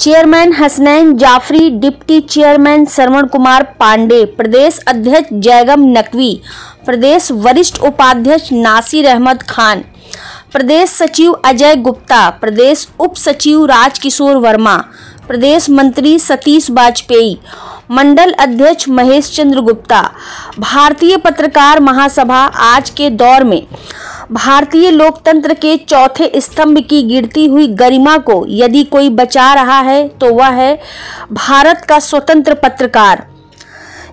Chairman Hasnain Jafri, deputy chairman Shravan Kumar Pandey, प्रदेश अध्यक्ष जयगम नकवी, प्रदेश वरिष्ठ उपाध्यक्ष नासिर अहमद खान, प्रदेश सचिव अजय गुप्ता, प्रदेश उप सचिव राजकिशोर वर्मा, प्रदेश मंत्री सतीश वाजपेयी मंडल अध्यक्ष महेश चंद्र गुप्ता, भारतीय पत्रकार महासभा आज के दौर में। भारतीय लोकतंत्र के चौथे स्तंभ की गिरती हुई गरिमा को यदि कोई बचा रहा है तो वह है भारत का स्वतंत्र पत्रकार।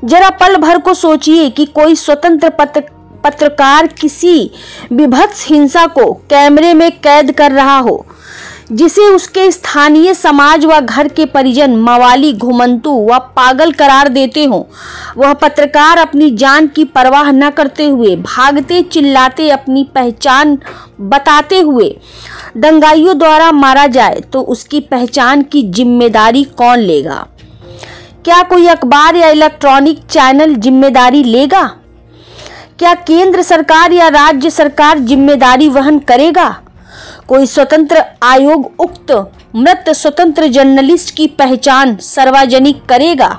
जरा पल भर को सोचिए कि कोई स्वतंत्र पत्र, पत्रकार किसी विभत्स हिंसा को कैमरे में कैद कर रहा हो। जिसे उसके स्थानीय समाज व घर के परिजन मवाली, घुमंतु व पागल करार देते हों। वह पत्रकार अपनी जान की परवाह न करते हुए भागते, चिल्लाते अपनी पहचान बताते हुए दंगाइयों द्वारा मारा जाए तो उसकी पहचान की ज़िम्मेदारी कौन लेगा? क्या कोई अखबार या इलेक्ट्रॉनिक चैनल ज़िम्मेदारी लेगा? क्या केंद्र सरकार या राज्य सरकार ज़िम्मेदारी वहन करेगा? कोई स्वतंत्र आयोग उक्त मृत स्वतंत्र जर्नलिस्ट की पहचान सार्वजनिक करेगा।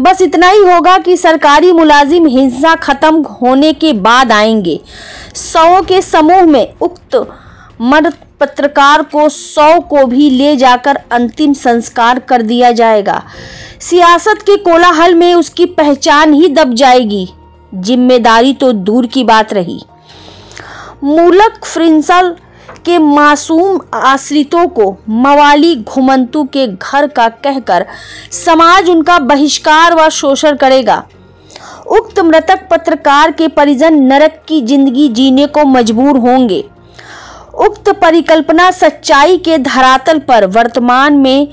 बस इतना ही होगा कि सरकारी मुलाजिम हिंसा खत्म होने के बाद आएँगे। सौ के समूह में उक्त मृत पत्रकार को सौ को भी ले जाकर अंतिम संस्कार कर दिया जाएगा। सियासत के कोलाहल में उसकी पहचान ही दब जाएगी। ज़िम्मेदारी तो दूर की बात रही। मूलक फ्रिंसल के मासूम आश्रितों को मवाली घुमंतु के घर का कहकर समाज उनका बहिष्कार व शोषण करेगा। उक्त मृतक पत्रकार के परिजन नरक की ज़िंदगी जीने को मजबूर होंगे। उक्त परिकल्पना सच्चाई के धरातल पर वर्तमान में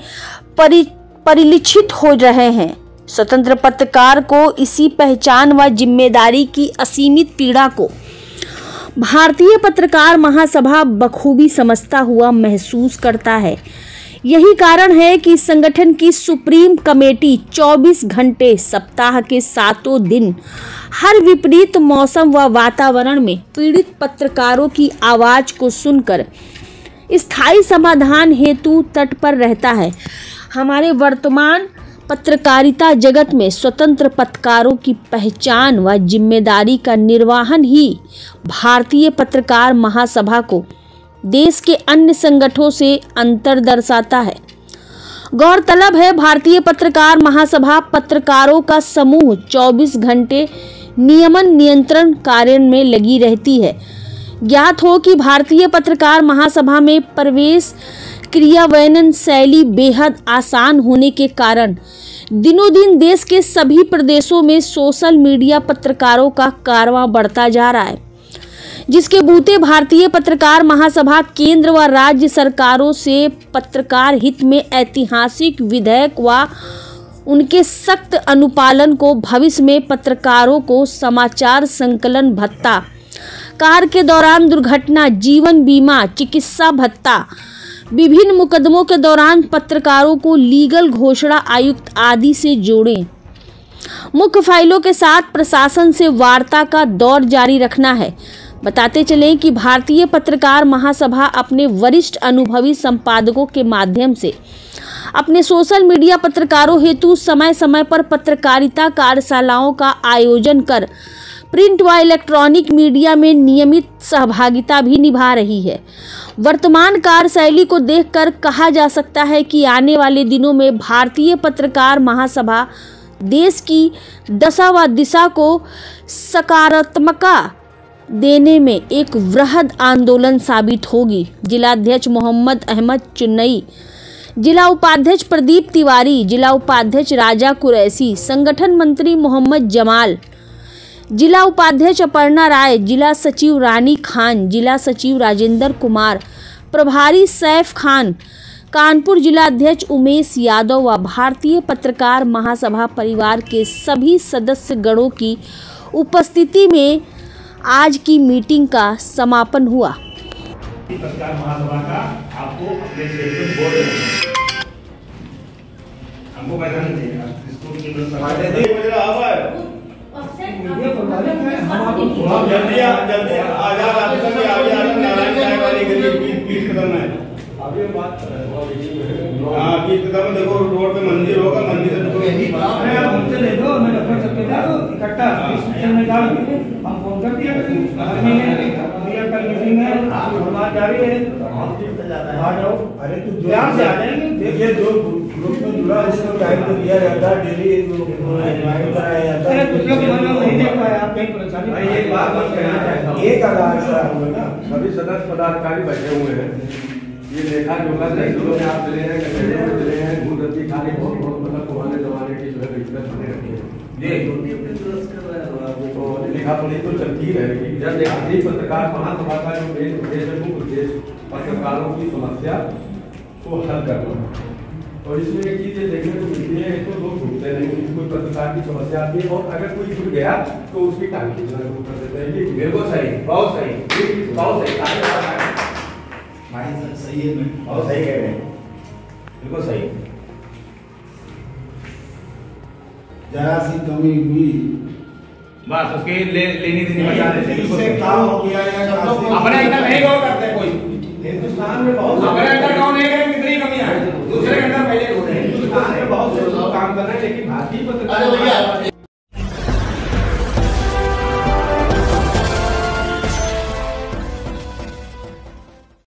परि, परिलिखित हो रहे हैं। स्वतंत्र पत्रकार को इसी पहचान व ज़िम्मेदारी की असीमित पीड़ा को भारतीय पत्रकार महासभा बखूबी समझता हुआ महसूस करता है। यही कारण है कि संगठन की सुप्रीम कमेटी 24 घंटे सप्ताह के सातों दिन हर विपरीत मौसम व वातावरण में पीड़ित पत्रकारों की आवाज़ को सुनकर स्थायी समाधान हेतु तट पर रहता है। हमारे वर्तमान पत्रकारिता जगत में स्वतंत्र पत्रकारों की पहचान व ज़िम्मेदारी का निर्वाहन ही भारतीय पत्रकार महासभा को देश के अन्य संगठनों से अंतर दर्शाता है। गौरतलब है, भारतीय पत्रकार महासभा पत्रकारों का समूह 24 घंटे नियमन नियंत्रण कार्य में लगी रहती है। ज्ञात हो कि भारतीय पत्रकार महासभा में प्रवेश क्रियान्वयन शैली बेहद आसान होने के कारण दिनों दिन देश के सभी प्रदेशों में सोशल मीडिया पत्रकारों का कारवां बढ़ता जा रहा है, जिसके बूते भारतीय पत्रकार महासभा केंद्र व राज्य सरकारों से पत्रकार हित में ऐतिहासिक विधेयक व उनके सख्त अनुपालन को भविष्य में पत्रकारों को समाचार संकलन भत्ता कार के दौरान दुर्घटना, जीवन बीमा, चिकित्सा भत्ता, विभिन्न मुकदमों के दौरान पत्रकारों को लीगल घोषणा आयुक्त आदि से जोड़ें। मुख्य फाइलों के साथ प्रशासन से वार्ता का दौर जारी रखना है। बताते चलें कि भारतीय पत्रकार महासभा अपने वरिष्ठ अनुभवी संपादकों के माध्यम से अपने सोशल मीडिया पत्रकारों हेतु समय समय पर पत्रकारिता कार्यशालाओं का आयोजन कर प्रिंट व इलेक्ट्रॉनिक मीडिया में नियमित सहभागिता भी निभा रही है। वर्तमान कार्यशैली को देखकर कहा जा सकता है कि आने वाले दिनों में भारतीय पत्रकार महासभा देश की दशा व दिशा को सकारात्मकता देने में एक वृहद आंदोलन साबित होगी। जिलाध्यक्ष मोहम्मद अहमद चुन्नई, जिला उपाध्यक्ष प्रदीप तिवारी, जिला उपाध्यक्ष राजा कुरैसी, संगठन मंत्री मोहम्मद जमाल जिला उपाध्यक्ष अपर्णा राय, जिला सचिव रानी खान, जिला सचिव राजेंद्र कुमार, प्रभारी सैफ खान, कानपुर जिला अध्यक्ष उमेश यादव व भारतीय पत्रकार महासभा परिवार के सभी सदस्य गणों की उपस्थिति में आज की मीटिंग का समापन हुआ। पत्रकार महासभा का आपको अपने हमको जल्दी जल्दी आ जा आप जल्दी आ नारायण चाय वाली गली प्लीज़ प्लीज़ खत्म है अभी बात कर रहे हैं और मीटिंग में है। हाँ कि एकदम देखो रोड पे मंदिर होगा मंदिर से दो मैं लगभग सबके इकट्ठा में डाल हम फ़ोन कर दिया है कल मीटिंग है और जारी है अरे तू से आ जाएँगे देखिए जो ग्रुप में जुड़ा है, उसको टाइम तो दिया जाता है डेली इन्वाइट कराया जाता अरे है। कुछ लोग मैंने नहीं देख पाया आप कहीं परेशानी भाई एक बात मैं कहना चाहता हूँ। एक आधार से होगा ना। सभी सदस्य पदाधिकारी बैठे हुए हैं। ये लेखा जोखा सैकड़ों में आप चले हैं कचहरे में चले हैं घूम रत्ती खाने बहुत बहुत मतलब पुराने जमाने की जो है बिज़नेस बने रखी है। तो लिखा पढ़ी तो चलती रहेगी। जब देखिए पत्रकार महासभा का जो मेन उद्देश्य है मुख्य उद्देश्य पत्रकारों की समस्या को हल करना और इसमें एक चीज़ देखने को मिलती है तो लोग ढूंढते नहीं कोई पत्रकार की समस्या आती है, और अगर कोई छूट गया तो उसकी टांग खींचना शुरू कर देते हैं। बिल्कुल सही, बहुत सही बहुत सही। भाई सही है बहुत सही कह रहे हैं। बिल्कुल सही। जरा सी कमी हुई बस उसके ले, लेनी देनी बचा देते इससे काम हो गया या अपने अंदर नहीं गौर करते कोई। हिंदुस्तान में बहुत अपने अंदर गौर नहीं करें कितनी कमियाँ हैं? दूसरे के अंदर पहले ढूंढे। हिंदुस्तान में बहुत से लोग काम कर रहे हैं लेकिन भारतीय पत्रकार